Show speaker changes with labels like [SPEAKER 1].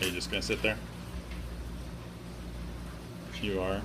[SPEAKER 1] Are you just gonna sit there? You are.